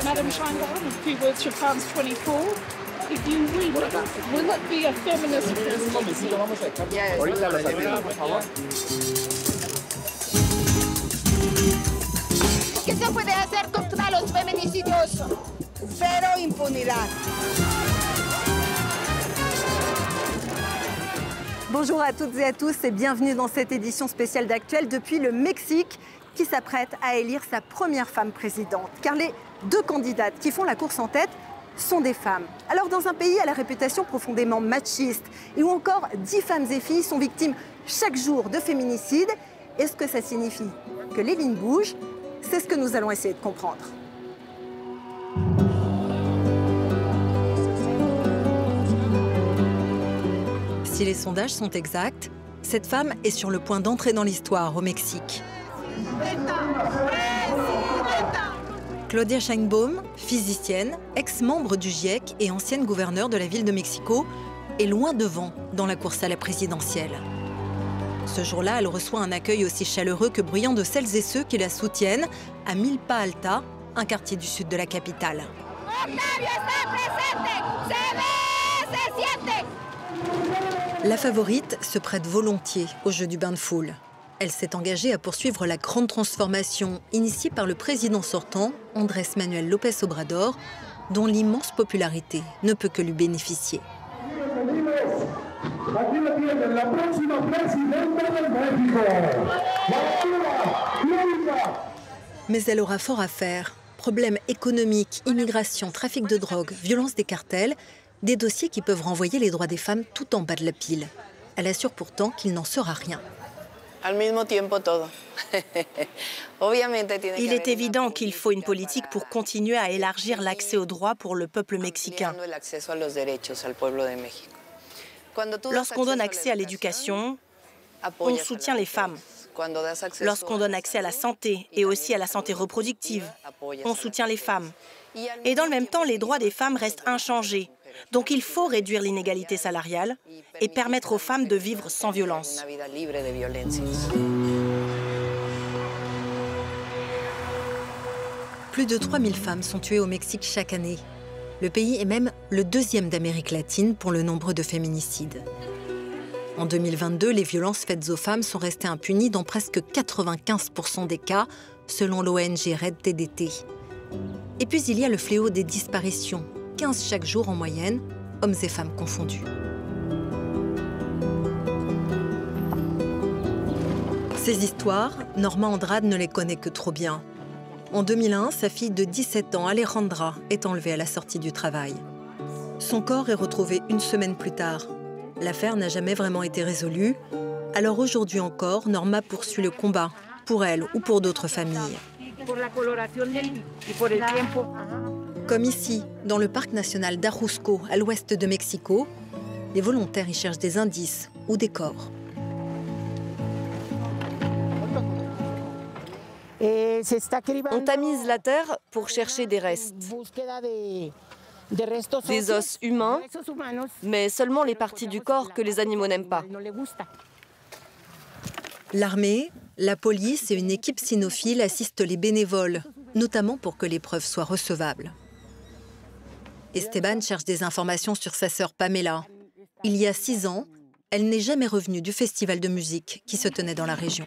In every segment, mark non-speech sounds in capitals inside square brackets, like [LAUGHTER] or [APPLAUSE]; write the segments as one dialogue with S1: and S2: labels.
S1: Sheinbaum, a few words from Palms 24. If you read it, will it be a feminist presidency?
S2: ¿Qué se puede hacer contra los feminicidios? Cero impunidad.
S3: Bonjour à toutes et à tous et bienvenue dans cette édition spéciale d'Actuel depuis le Mexique qui s'apprête à élire sa première femme présidente. Car les deux candidates qui font la course en tête sont des femmes. Alors dans un pays à la réputation profondément machiste et où encore dix femmes et filles sont victimes chaque jour de féminicide, est-ce que ça signifie que les lignes bougent? C'est ce que nous allons essayer de comprendre. Si les sondages sont exacts, cette femme est sur le point d'entrer dans l'histoire au Mexique. Claudia Sheinbaum, physicienne, ex-membre du GIEC et ancienne gouverneure de la ville de Mexico, est loin devant dans la course à la présidentielle. Ce jour-là, elle reçoit un accueil aussi chaleureux que bruyant de celles et ceux qui la soutiennent à Milpa Alta, un quartier du sud de la capitale. La favorite se prête volontiers au jeu du bain de foule. Elle s'est engagée à poursuivre la grande transformation initiée par le président sortant, Andrés Manuel López Obrador, dont l'immense popularité ne peut que lui bénéficier. Mais elle aura fort à faire. Problèmes économiques, immigration, trafic de drogue, violence des cartels, des dossiers qui peuvent renvoyer les droits des femmes tout en bas de la pile. Elle assure pourtant qu'il n'en sera rien. [LAUGHS]
S4: Il est évident qu'il faut une politique pour continuer à élargir l'accès aux droits pour le peuple mexicain. Lorsqu'on donne accès à l'éducation, on soutient les femmes. Lorsqu'on donne accès à la santé et aussi à la santé reproductive, on soutient les femmes. Et dans le même temps, les droits des femmes restent inchangés. Donc il faut réduire l'inégalité salariale et permettre aux femmes de vivre sans violence.
S3: Plus de 3000 femmes sont tuées au Mexique chaque année. Le pays est même le deuxième d'Amérique latine pour le nombre de féminicides. En 2022, les violences faites aux femmes sont restées impunies dans presque 95% des cas, selon l'ONG Red TDT. Et puis il y a le fléau des disparitions, 15 chaque jour en moyenne, hommes et femmes confondus. Ces histoires, Norma Andrade ne les connaît que trop bien. En 2001, sa fille de 17 ans, Alejandra, est enlevée à la sortie du travail. Son corps est retrouvé une semaine plus tard. L'affaire n'a jamais vraiment été résolue. Alors aujourd'hui encore, Norma poursuit le combat, pour elle ou pour d'autres familles. Comme ici, dans le parc national d'Arusco, à l'ouest de Mexico, les volontaires y cherchent des indices ou des corps.
S5: On tamise la terre pour chercher des restes. Des os humains, mais seulement les parties du corps que les animaux n'aiment pas.
S3: L'armée, la police et une équipe cynophile assistent les bénévoles, notamment pour que les preuves soient recevables. Esteban cherche des informations sur sa sœur Pamela. Il y a six ans, elle n'est jamais revenue du festival de musique qui se tenait dans la région.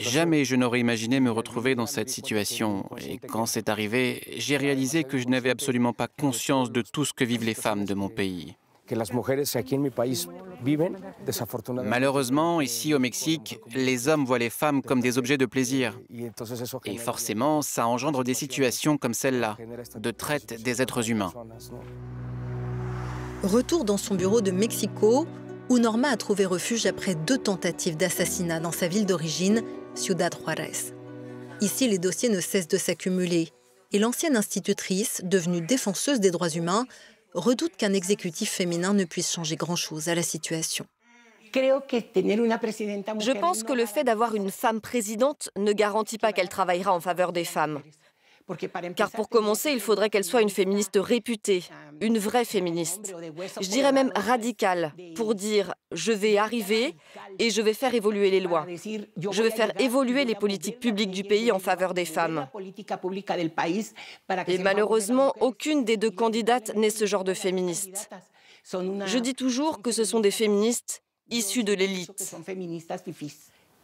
S6: Jamais je n'aurais imaginé me retrouver dans cette situation. Et quand c'est arrivé, j'ai réalisé que je n'avais absolument pas conscience de tout ce que vivent les femmes de mon pays. Malheureusement, ici au Mexique, les hommes voient les femmes comme des objets de plaisir. Et forcément, ça engendre des situations comme celle-là, de traite des êtres humains.
S3: Retour dans son bureau de Mexico, où Norma a trouvé refuge après deux tentatives d'assassinat dans sa ville d'origine, Ciudad Juárez. Ici, les dossiers ne cessent de s'accumuler et l'ancienne institutrice, devenue défenseuse des droits humains, redoute qu'un exécutif féminin ne puisse changer grand-chose à la situation.
S5: Je pense que le fait d'avoir une femme présidente ne garantit pas qu'elle travaillera en faveur des femmes. Car pour commencer, il faudrait qu'elle soit une féministe réputée, une vraie féministe. Je dirais même radicale, pour dire je vais arriver et je vais faire évoluer les lois. Je vais faire évoluer les politiques publiques du pays en faveur des femmes. Et malheureusement, aucune des deux candidates n'est ce genre de féministe. Je dis toujours que ce sont des féministes issues de l'élite.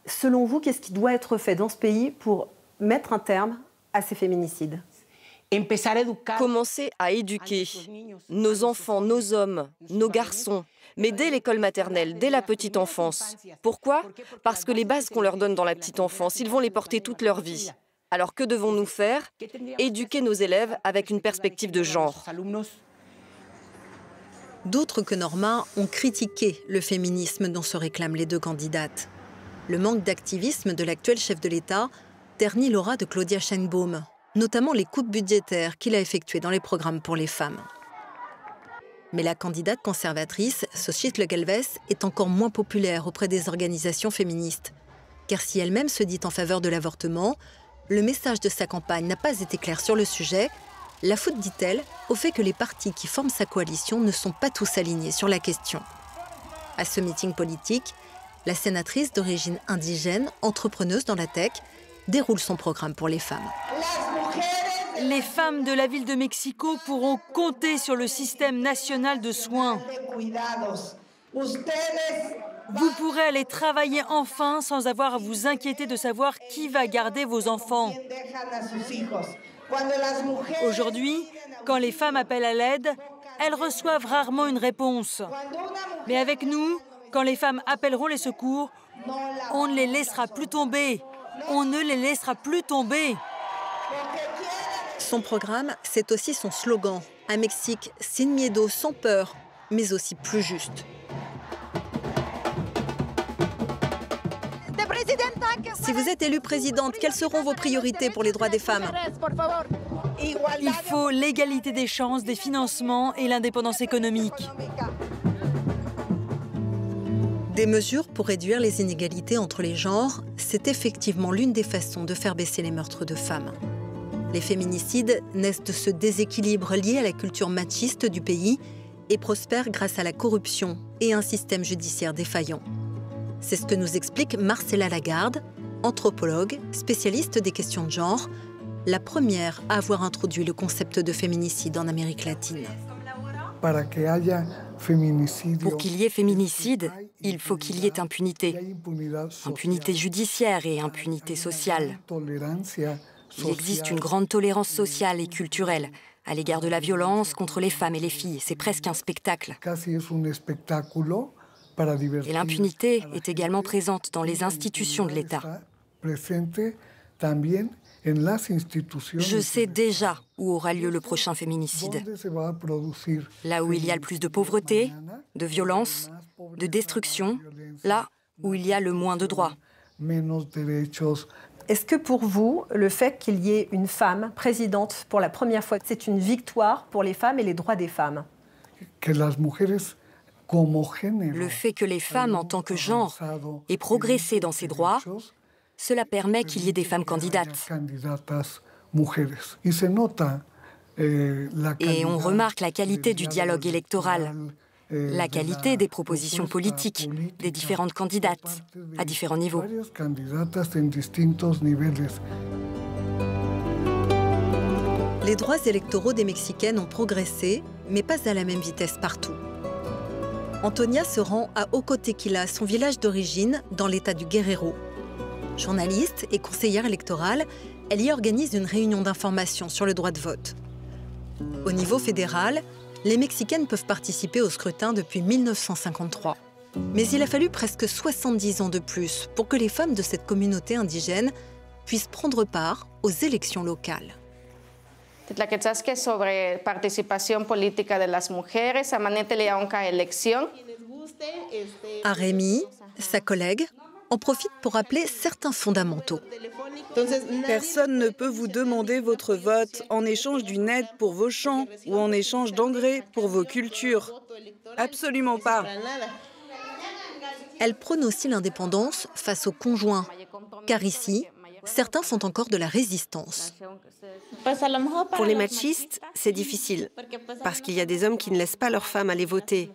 S3: Selon vous, qu'est-ce qui doit être fait dans ce pays pour mettre un terme à ces féminicides
S5: Commencer à éduquer nos enfants, nos hommes, nos garçons, mais dès l'école maternelle, dès la petite enfance. Pourquoi Parce que les bases qu'on leur donne dans la petite enfance, ils vont les porter toute leur vie. Alors que devons-nous faire Éduquer nos élèves avec une perspective de genre.
S3: D'autres que Norma ont critiqué le féminisme dont se réclament les deux candidates. Le manque d'activisme de l'actuel chef de l'État ternit l'aura de Claudia Sheinbaum, notamment les coupes budgétaires qu'il a effectuées dans les programmes pour les femmes. Mais la candidate conservatrice, Xochitl Galvez, est encore moins populaire auprès des organisations féministes. Car si elle-même se dit en faveur de l'avortement, le message de sa campagne n'a pas été clair sur le sujet. La faute, dit-elle, au fait que les partis qui forment sa coalition ne sont pas tous alignés sur la question. À ce meeting politique, la sénatrice d'origine indigène, entrepreneuse dans la tech, déroule son programme pour les femmes.
S7: Les femmes de la ville de Mexico pourront compter sur le système national de soins. Vous pourrez aller travailler enfin sans avoir à vous inquiéter de savoir qui va garder vos enfants. Aujourd'hui, quand les femmes appellent à l'aide, elles reçoivent rarement une réponse. Mais avec nous, quand les femmes appelleront les secours, on ne les laissera plus tomber. On ne les laissera plus tomber.
S3: Son programme, c'est aussi son slogan. Un Mexique sin miedo, sans peur, mais aussi plus juste. Si vous êtes élue présidente, quelles seront vos priorités pour les droits des femmes?
S7: Il faut l'égalité des chances, des financements et l'indépendance économique.
S3: Des mesures pour réduire les inégalités entre les genres, c'est effectivement l'une des façons de faire baisser les meurtres de femmes. Les féminicides naissent de ce déséquilibre lié à la culture machiste du pays et prospèrent grâce à la corruption et un système judiciaire défaillant. C'est ce que nous explique Marcella Lagarde, anthropologue, spécialiste des questions de genre, la première à avoir introduit le concept de féminicide en Amérique latine.
S8: Pour qu'il y ait féminicide, il faut qu'il y ait impunité. Impunité judiciaire et impunité sociale. Il existe une grande tolérance sociale et culturelle à l'égard de la violence contre les femmes et les filles. C'est presque un spectacle. Et l'impunité est également présente dans les institutions de l'État. Je sais déjà où aura lieu le prochain féminicide. Là où il y a le plus de pauvreté, de violence, de destruction, là où il y a le moins de droits.
S3: Est-ce que pour vous, le fait qu'il y ait une femme présidente pour la première fois, c'est une victoire pour les femmes et les droits des femmes?
S8: Le fait que les femmes, en tant que genre, aient progressé dans ces droits, cela permet qu'il y ait des femmes candidates.
S3: Eh,
S8: Et on remarque la qualité du dialogue électoral, eh, la qualité des propositions politiques des différentes candidates à différents niveaux.
S3: Les droits électoraux des Mexicaines ont progressé, mais pas à la même vitesse partout. Antonia se rend à Ocotequila, son village d'origine, dans l'état du Guerrero. Journaliste et conseillère électorale, elle y organise une réunion d'information sur le droit de vote. Au niveau fédéral, les Mexicaines peuvent participer au scrutin depuis 1953. Mais il a fallu presque 70 ans de plus pour que les femmes de cette communauté indigène puissent prendre part aux élections locales. À Rémi, sa collègue, en profite pour rappeler certains fondamentaux.
S9: Personne ne peut vous demander votre vote en échange d'une aide pour vos champs ou en échange d'engrais pour vos cultures. Absolument pas.
S3: Elle prône aussi l'indépendance face aux conjoints, car ici, certains font encore de la résistance.
S10: Pour les machistes, c'est difficile, parce qu'il y a des hommes qui ne laissent pas leurs femmes aller voter.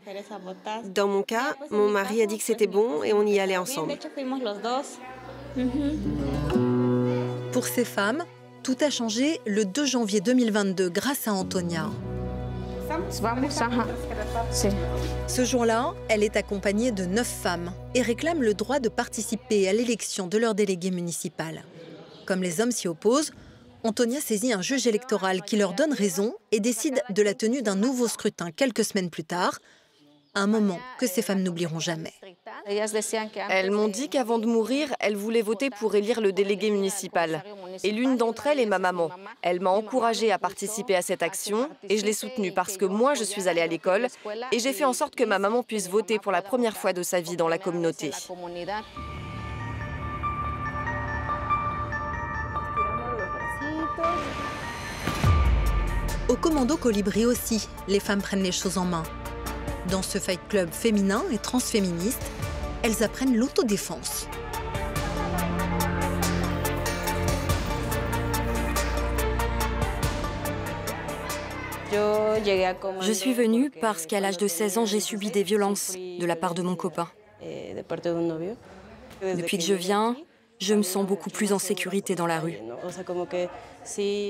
S10: Dans mon cas, mon mari a dit que c'était bon et on y allait ensemble.
S3: Pour ces femmes, tout a changé le 2 janvier 2022 grâce à Antonia. Ce jour-là, elle est accompagnée de neuf femmes et réclame le droit de participer à l'élection de leur délégué municipal. Comme les hommes s'y opposent, Antonia saisit un juge électoral qui leur donne raison et décide de la tenue d'un nouveau scrutin quelques semaines plus tard, un moment que ces femmes n'oublieront jamais.
S5: Elles m'ont dit qu'avant de mourir, elles voulaient voter pour élire le délégué municipal. Et l'une d'entre elles est ma maman. Elle m'a encouragée à participer à cette action et je l'ai soutenue parce que moi, je suis allée à l'école et j'ai fait en sorte que ma maman puisse voter pour la première fois de sa vie dans la communauté.
S3: Commando Colibri aussi, les femmes prennent les choses en main. Dans ce fight club féminin et transféministe, elles apprennent l'autodéfense.
S8: Je suis venue parce qu'à l'âge de 16 ans, j'ai subi des violences de la part de mon copain. Depuis que je viens, je me sens beaucoup plus en sécurité dans la rue.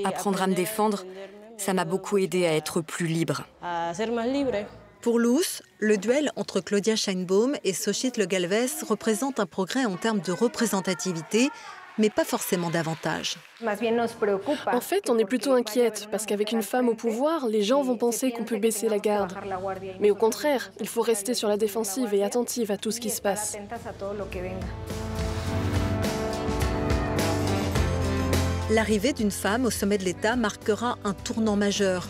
S8: Apprendre à me défendre, ça m'a beaucoup aidé à être plus libre.
S3: Pour Luce, le duel entre Claudia Scheinbaum et Sochit Le Galvez représente un progrès en termes de représentativité, mais pas forcément davantage.
S11: En fait, on est plutôt inquiète parce qu'avec une femme au pouvoir, les gens vont penser qu'on peut baisser la garde. Mais au contraire, il faut rester sur la défensive et attentive à tout ce qui se passe.
S3: L'arrivée d'une femme au sommet de l'État marquera un tournant majeur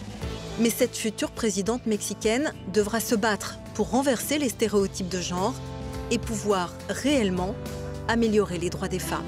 S3: mais cette future présidente mexicaine devra se battre pour renverser les stéréotypes de genre et pouvoir réellement améliorer les droits des femmes.